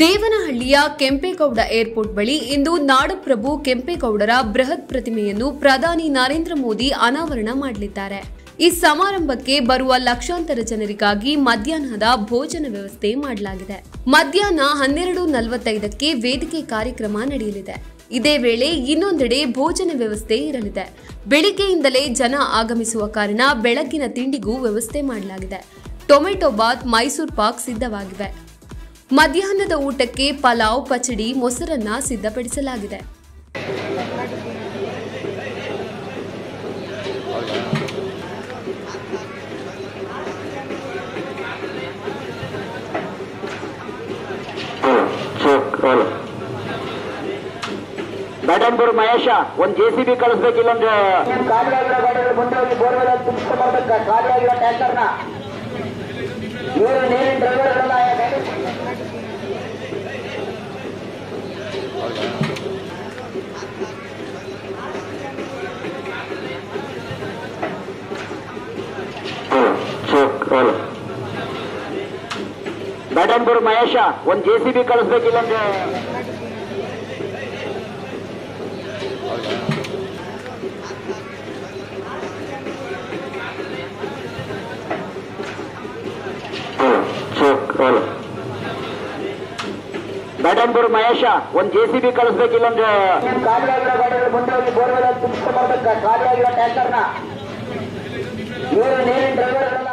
ದೇವನಹಳ್ಳಿಯ Kempegowda airport ಬಳಿ ಇಂದು ನಾಡಪ್ರಭು ಕೆಂಪೇಗೌಡರ ಬೃಹತ್ ಪ್ರತಿಮೆಯನ್ನು ಪ್ರಧಾನಿ ನರೇಂದ್ರ ಮೋದಿ ಅನಾವರಣ ಮಾಡಲಿದ್ದಾರೆ. ಈ ಸಮಾರಂಭಕ್ಕೆ ಬರುವ ಲಕ್ಷಾಂತರ ಜನರಿಗಾಗಿ ಮಧ್ಯಾಹ್ನದ ಭೋಜನ ವ್ಯವಸ್ಥೆ ಮಾಡಲಾಗಿದೆ. ಮಧ್ಯಾಹ್ನ ಹನ್ನೆರಡು ನಲವತ್ತೈದಕ್ಕೆ ವೇದಿಕೆ ಕಾರ್ಯಕ್ರಮ ನಡೆಯಲಿದೆ. ಇದೇ ವೇಳೆ ಇನ್ನೊಂದೆಡೆ ಭೋಜನ ವ್ಯವಸ್ಥೆ ಇರಲಿದೆ. ಬೆಳಿಗ್ಗೆಯಿಂದಲೇ ಜನ ಆಗಮಿಸುವ ಕಾರಣ ಬೆಳಗ್ಗಿನ ತಿಂಡಿಗೂ ವ್ಯವಸ್ಥೆ ಮಾಡಲಾಗಿದೆ. ಟೊಮೆಟೊ ಬಾತ್ ಮೈಸೂರು ಪಾಕ್ ಸಿದ್ಧವಾಗಿವೆ. ಮಧ್ಯಾಹ್ನದ ಊಟಕ್ಕೆ ಪಲಾವ್ ಪಚಡಿ ಮೊಸರನ್ನ ಸಿದ್ಧಪಡಿಸಲಾಗಿದೆ. ಬ್ಯಾಟನ್ಪುರ್ ಮಹೇಶ ಒಂದ್ ಜೆ ಸಿ ಬಿ ಕಳಿಸ್ಬೇಕಿಲ್ಲ ಒಂದು ಆಗಿರೋ ಗಾಡಿಗಳು ಮುಂದೆ ಹೋಗಿ ಬೋರ್ವೆಲ್ ತುಂಬಿಸ್ಕೊಂಡು ಬರ್ಬೇಕು? ಆಗಿರೋ ಟ್ಯಾಂಕರ್ನ? ಬ್ಯಾಟನ್ಪುರ್ ಮಹೇಶ, ಒಂದ್ ಜೆ ಸಿ ಬಿ ಕಳಿಸ್ಬೇಕಿಲ್ಲಂದ್ರೆ. ಬ್ಯಾಟನ್ಪುರ್ ಮಹೇಶ, ಒಂದ್ ಜೆ ಸಿ ಬಿ ಕಳಿಸ್ಬೇಕಿಲ್ಲಂದ್ರೆ. ಖಾಲಿಯಾಗಿರೋ ಗಾಡಿಗಳು ಮುಂದೆ ಬೋರ್ವೆಲ್ ತುಂಬಿಸ್ಕೊಂಡು ಖಾಲಿಯಾಗಿರೋ ಟ್ಯಾಂಕರ್ನ. ನೀರು ನೀರಿನ ಡ್ರೈವರ್ಗಳೆಲ್ಲ